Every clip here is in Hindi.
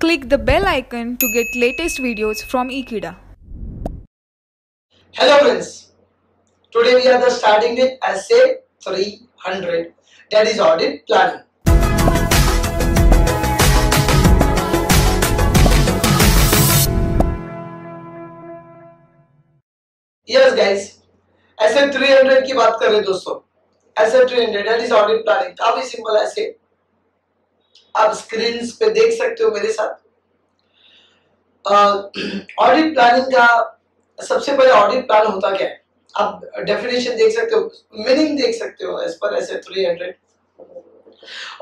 Click the bell icon to get latest videos from Ekeeda. Hello friends, today we are starting with essay 300 that is audit planning. Yes guys, essay 300 की बात कर रहे दोस्तों essay 300 that is audit planning काफ़ी सिंपल ऐसे आप स्क्रीन पे देख सकते हो मेरे साथ। ऑडिट प्लानिंग का सबसे पहले ऑडिट प्लान होता क्या है? आप डेफिनेशन देख सकते हो मीनिंग देख सकते हो एज पर ऐसे 300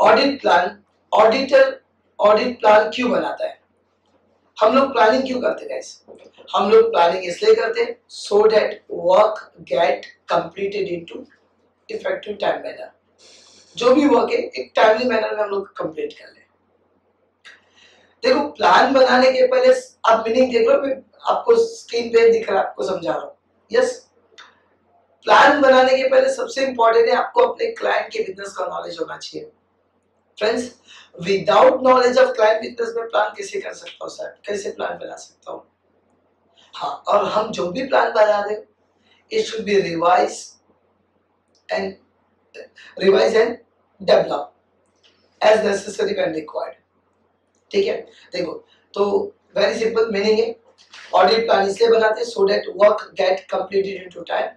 audit plan auditor audit plan क्यों बनाता है? हम लोग प्लानिंग क्यों करते हैं हम लोग प्लानिंग इसलिए करते हैं so that work get completed into effective time manner जो भी वर्क है एक टाइमली मैनर में हम लोग कंप्लीट कर ले। देखो प्लान बनाने के पहले आप मीनिंग देख लो मैं आपको स्क्रीन पे दिख रहा है, आपको समझा रहा हूँ। यस प्लान बनाने के पहले सबसे इंपॉर्टेंट है आपको अपने क्लाइंट के बिज़नेस का नॉलेज होना चाहिए। Friends without knowledge of client business में प्लान कैसे कर सकता हूँ सर कैसे प्लान बना सकता हूँ? हाँ और हम जो भी प्लान बना रहे it should be revise and revise and develop as necessary when required ठीक है? देखो तो वेरी सिंपल मीनिंग है ऑडिट प्लान इसलिए बनाते हैं so that work get completed in to time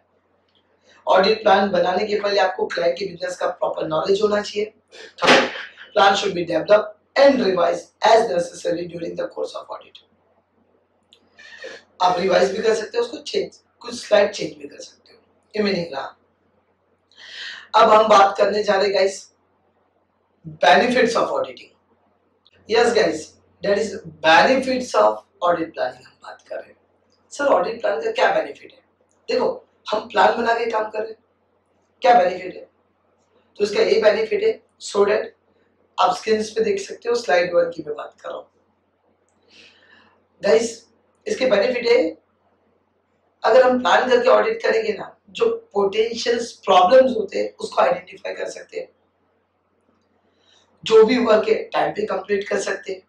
audit plan बनाने के पहले आपको क्लाइंट के बिज़नेस का प्रॉपर नॉलेज होना चाहिए। Plan should be develop and revise as necessary during the course of audit आप रिवाइज भी कर सकते हो, उसको चेंज कुछ स्लाइड चेंज भी कर सकते हो। ये मीनिंग रहा। अब हम बात करने जा रहे guys benefits of auditing yes guys that is benefits of audit planning हम बात कर रहे हैं। सर ऑडिट प्लान का क्या बेनिफिट है? देखो, हम प्लान बना के काम कर रहे हैं। क्या बेनिफिट है? तो इसका ये बेनिफिट है सो डेट आप स्क्रीन पे देख सकते हो स्लाइड वन की मैं बात कर रहा हूँ। गाइस इसके बेनिफिट है अगर हम प्लान करके ऑडिट करेंगे ना, जो पोटेंशियल प्रॉब्लम्स होते हैं, उसको आइडेंटिफाई कर सकते हैं। जो भी वर्क है टाइम पे कंप्लीट कर सकते हैं।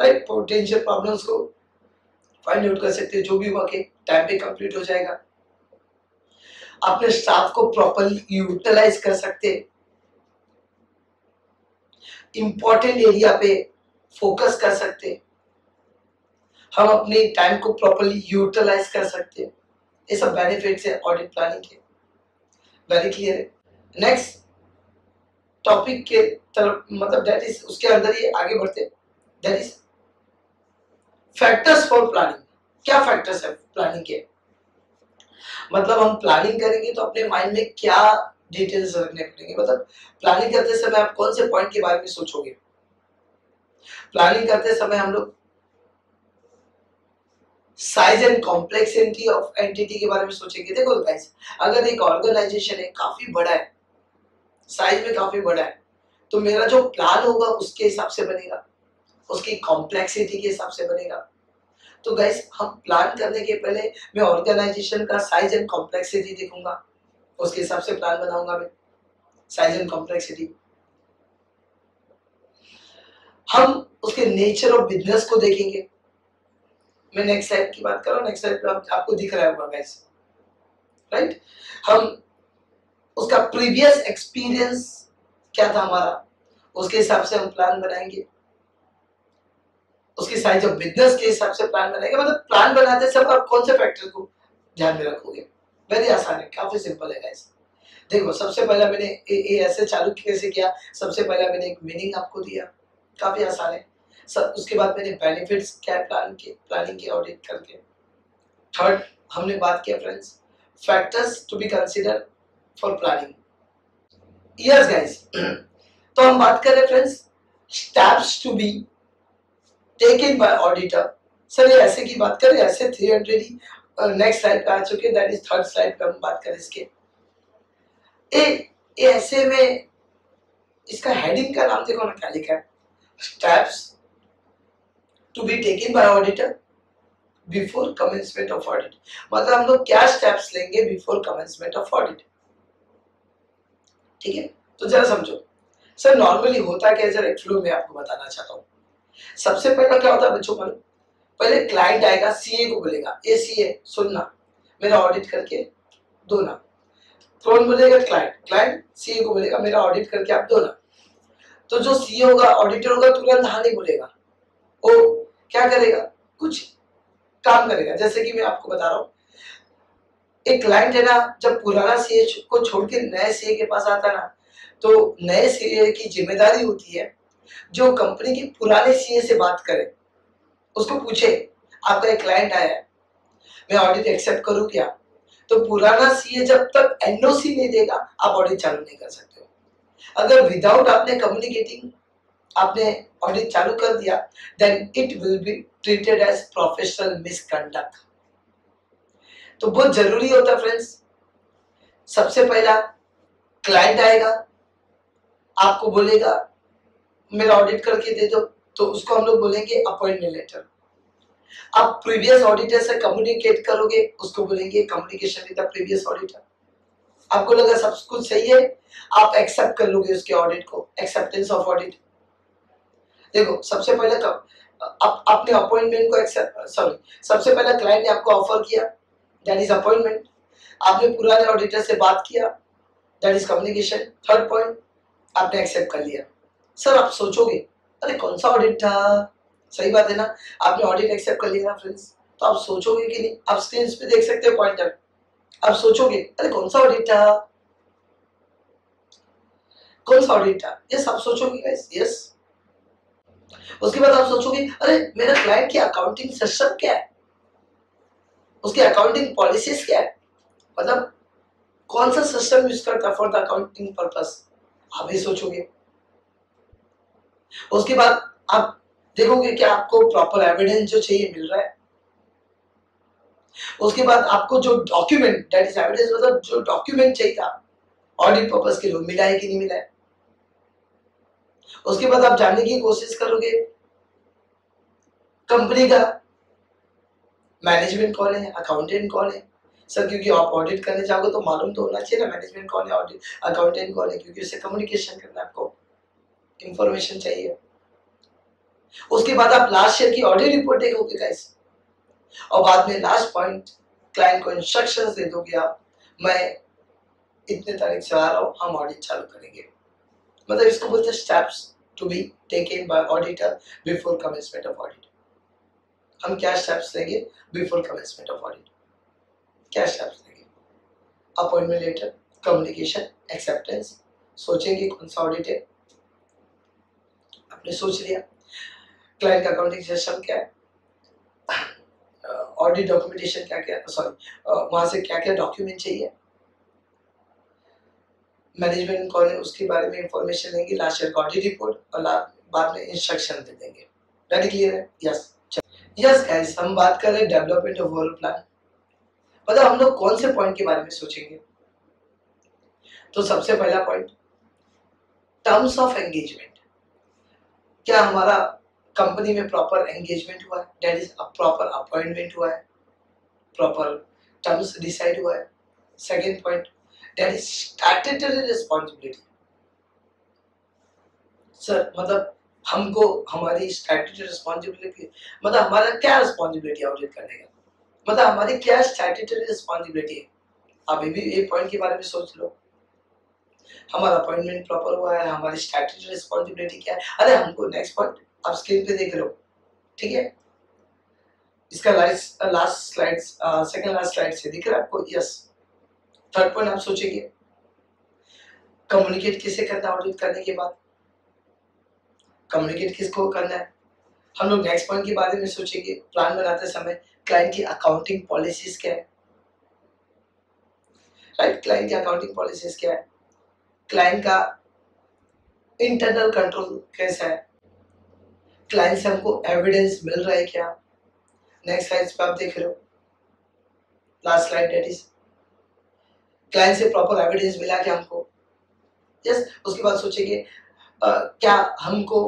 राइट पोटेंशियल प्रॉब्लम्स को फाइंड आउट कर सकते हैं, जो भी वर्क है टाइम पे कंप्लीट हो जाएगा। अपने स्टाफ को प्रॉपरली यूटिलाइज कर सकते इंपॉर्टेंट एरिया पे फोकस कर सकते हैं। हम अपने टाइम को प्रॉपरली यूटिलाइज कर सकते हैं। ये सब बेनिफिट्स है ऑडिट प्लानिंग के। वेरी क्लियर है। नेक्स्ट टॉपिक के तरफ़ मतलब दैट इज़ उसके अंदर ही आगे बढ़ते that is factors for planning क्या फैक्टर्स है प्लानिंग के? मतलब हम प्लानिंग करेंगे तो अपने माइंड में क्या डिटेल्स रखने पड़ेंगे? मतलब प्लानिंग करते समय आप कौन से पॉइंट के बारे में सोचोगे? प्लानिंग करते समय हम लोग size and complexity of entity के बारे में सोचेंगे। देखो गाइस अगर एक ऑर्गेनाइजेशन है काफ़ी बड़ा है साइज़ में काफ़ी बड़ा है तो मेरा जो प्लान होगा उसके हिसाब से बनेगा, उसकी कॉम्प्लेक्सिटी के हिसाब से बनेगा। तो गाइस हम प्लान करने के पहले मैं ऑर्गेनाइजेशन का साइज़ एंड कॉम्प्लेक्सिटी देखूँगा, उसके हिसाब से प्लान बनाऊँगा मैं साइज़ एंड कॉम्प्लेक्सिटी हम उसके नेचर ऑफ़ बिज़नेस को देखेंगे। मैं नेक्स्ट स्लाइड की बात कर रहा हूँ नेक्स्ट स्लाइड पे आप, आपको दिख रहा होगा गाइस राइट हम उसका प्रीवियस एक्सपीरियंस क्या था हमारा? उसके हिसाब से हम प्लान बनाएँगे। उसके साइज़ ऑफ़ बिज़नेस के हिसाब से प्लान बनाएँगे। मतलब प्लान बनाते सब आप कौन से फैक्टर को ध्यान में रखोगे? वेरी आसान है काफ़ी सिंपल है गाइस देखो सबसे पहला मैंने ए, ए ऐसे चालू कैसे किया? सबसे पहला मैंने एक मीनिंग आपको दिया। काफ़ी आसान है। सब उसके बाद मैंने बेनिफिट्स क्या प्लान के प्लानिंग के ऑडिट करके। थर्ड हमने बात किया friends factors to be consider for planning yes guys तो हम बात कर रहे friends steps to be taken by auditor sir ये ऐसे की बात करें ऐसे 300 ही नेक्स्ट स्लाइड पे आ चुके दैट इज़ थर्ड स्लाइड पे हम बात करें इसके। ए, ए ऐसे में इसका हेडिंग का नाम देखो ना क्या लिखा है? Steps to be taken by auditor before commencement of audit मतलब हम लोग क्या स्टेप्स लेंगे बिफोर कमेंसमेंट ऑफ़ ऑडिट ठीक है? तो जरा समझो। सर नॉर्मली होता क्या है? जरा में आपको बताना चाहता हूँ। सबसे पहला क्या होता है बच्चों पर? पहले क्लाइंट आएगा सीए को बोलेगा, ए सी ए सुनना मेरा ऑडिट करके दो ना। कौन बोलेगा? क्लाइंट क्लाइंट सीए को बोलेगा, मेरा ऑडिट करके आप दो ना। तो जो सीए होगा ऑडिटर होगा, तुरंत हाँ नहीं बोलेगा। वो क्या करेगा? कुछ काम करेगा। जैसे कि मैं आपको बता रहा हूँ, एक क्लाइंट है ना, जब पुराना सीए को छोड़ के नए सीए के पास आता ना तो नए सीए की ज़िम्मेदारी होती है जो कंपनी के पुराने सीए से बात करे। उसको पूछे, आपका एक क्लाइंट आया है, मैं ऑडिट एक्सेप्ट करूँ क्या? तो पुराना सीए जब तक एनओसी नहीं देगा, आप ऑडिट चालू नहीं कर सकते हो। अगर विदाउट आपने कम्युनिकेटिंग आपने ऑडिट चालू कर दिया then it will be treated as professional misconduct तो बहुत ज़रूरी होता फ्रेंड्स सबसे पहला क्लाइंट आएगा, आपको बोलेगा, मेरा ऑडिट करके दे दो तो उसको हम लोग बोलेंगे अपॉइंटमेंट लेटर आप प्रीवियस ऑडिटर से कम्युनिकेट करोगे, उसको बोलेंगे communication with the previous auditor आपको लगा सब कुछ सही है, आप एक्सेप्ट कर लोगे उसके ऑडिट को एक्सेप्टेंस ऑफ़ ऑडिट देखो, सबसे पहले कब आप अपने अपॉइंटमेंट को एक्सेप्ट सॉरी सबसे पहले क्लाइंट ने आपको ऑफ़र किया दैट इज़ अपॉइंटमेंट आपने पुराने ऑडिटर से बात किया that is communication third point आपने एक्सेप्ट कर लिया। सर आप सोचोगे, अरे कौन सा ऑडिट था? सही बात है ना? आपने ऑडिट एक्सेप्ट कर लिया ना फ्रेंड्स तो आप सोचोगे कि नहीं? आप स्क्रीन पे देख सकते हो पॉइंटर आप सोचोगे, अरे कौन सा ऑडिट था? कौन सा ऑडिट था? यस आप सोचोगे यस उसके बाद आप सोचोगे, अरे, मेरा क्लाइंट की अकाउंटिंग सिस्टम क्या है? उसकी अकाउंटिंग पॉलिसीज़ क्या है? मतलब कौन सा सिस्टम यूज़ करता फॉर द अकाउंटिंग पर्पस आप भी सोचोगे। उसके बाद आप देखोगे कि आपको प्रॉपर एविडेंस जो चाहिए मिल रहा है। उसके बाद आपको जो डॉक्यूमेंट दैट इज़ एविडेंस मतलब जो डॉक्यूमेंट चाहिए था ऑडिट पर्पस के लिए मिला है कि नहीं मिला है? उसके बाद आप जानने की कोशिश करोगे। कंपनी का मैनेजमेंट कौन है? अकाउंटेंट कौन है? सर, क्योंकि आप ऑडिट करने जाओगे तो मालूम तो होना चाहिए ना मैनेजमेंट कौन है ऑडिट अकाउंटेंट कौन है, क्योंकि उससे कम्युनिकेशन करना आपको इंफॉर्मेशन चाहिए। उसके बाद आप लास्ट ईयर की ऑडियो रिपोर्ट देखोगे गाइस और बाद में लास्ट पॉइंट क्लाइंट को इंस्ट्रक्शंस दे दोगे आप, मैं इतने तारीख से आ रहा हूँ, हम ऑडिट चालू करेंगे। मतलब इसको बोलते हैं steps to be taken by auditor before commencement of audit हम क्या स्टेप्स लेंगे बिफोर कमेंसमेंट ऑफ़ ऑडिट क्या स्टेप्स लेंगे? अपॉइंटमेंट लेटर कम्युनिकेशन एक्सेप्टेंस सोचेंगे कौन सा ऑडिट है? आपने सोच लिया। क्लाइंट का सिस्टम क्या है? ऑडिट डॉक्यूमेंटेशन क्या क्या सॉरी वहाँ से क्या क्या डॉक्यूमेंट चाहिए? मैनेजमेंट कौन है, उसके बारे में इंफॉर्मेशन लेंगे लास्ट ईयर का ऑडिट रिपोर्ट और बाद में इंस्ट्रक्शन दे देंगे। वेरी क्लियर है? यस यस गाइस हम बात कर रहे हैं डेवलपमेंट ऑफ़ वर्ल्ड प्लान मतलब हम लोग कौन से पॉइंट के बारे में सोचेंगे? तो सबसे पहला पॉइंट टर्म्स ऑफ़ एंगेजमेंट क्या हमारा कंपनी में प्रॉपर एंगेजमेंट हुआ है? डेट इज़ प्रॉपर अपॉइंटमेंट हुआ है। प्रॉपर टर्म्स डिसाइड हुआ है। Second point that is statutory responsibility sir मतलब हमको, हमारी स्टैट्यूटरी रिस्पॉन्सिबिलिटी मतलब हमारा क्या रिस्पॉन्सिबिलिटी ऑडिट करने का? मतलब हमारी क्या स्टैट्यूटरी रिस्पॉन्सिबिलिटी है? आप भी एक पॉइंट के बारे में सोच लो। हमारा अपॉइंटमेंट प्रॉपर हुआ है, हमारी स्टैट्यूटरी रिस्पॉन्सिबिलिटी क्या है? अरे हमको नेक्स्ट पॉइंट आप स्क्रीन पे देख लो, ठीक है? इसका last last slide second last slide से दिख रहा है आपको? यस थर्ड पॉइंट आप सोचेंगे कम्युनिकेट किसे करना ऑडिट करने के बाद? कम्युनिकेट किसको करना है? हम लोग नेक्स्ट पॉइंट के बारे में सोचेंगे प्लान बनाते समय क्लाइंट की अकाउंटिंग पॉलिसीज़ क्या है? राइट क्लाइंट की अकाउंटिंग पॉलिसीज़ क्या है? क्लाइंट का इंटरनल कंट्रोल कैसा है? क्लाइंट से हमको एविडेंस मिल रहा है क्या? नेक्स्ट स्लाइड पे आप देख रहे हो। Last slide that is client से प्रॉपर एविडेंस मिला क्या हमको। यस yes, उसके बाद सोचेंगे क्या हमको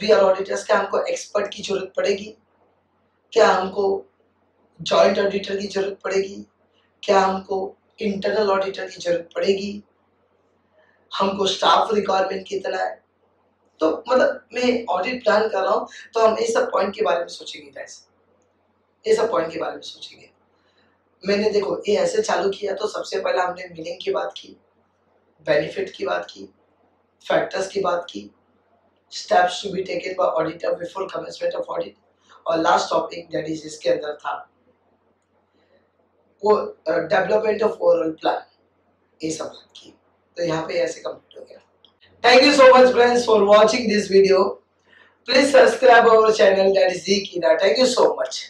वी आर ऑडिटर्स क्या हमको एक्सपर्ट की ज़रूरत पड़ेगी? क्या हमको जॉइंट ऑडिटर की ज़रूरत पड़ेगी? क्या हमको इंटरनल ऑडिटर की ज़रूरत पड़ेगी? हमको स्टाफ रिक्वायरमेंट कितना है? तो मतलब मैं ऑडिट प्लान कर रहा हूँ तो हम इस सब पॉइंट के बारे में सोचेंगे गाइस ये सब पॉइंट के बारे में सोचेंगे। मैंने देखो, ये ऐसे चालू किया तो सबसे पहले हमने मीनिंग की बात की बेनिफिट की बात की फैक्टर्स की बात की steps to be taken by auditor before commencement of audit और लास्ट टॉपिक दैट इज़ इसके अंदर था, वो डेवलपमेंट ऑफ़ ओवरऑल प्लान ये सब बात की। तो यहाँ पे ऐसे कंप्लीट हो गया। Thank you so much friends for watching this video please subscribe our channel that is जी कीना थैंक यू सो मच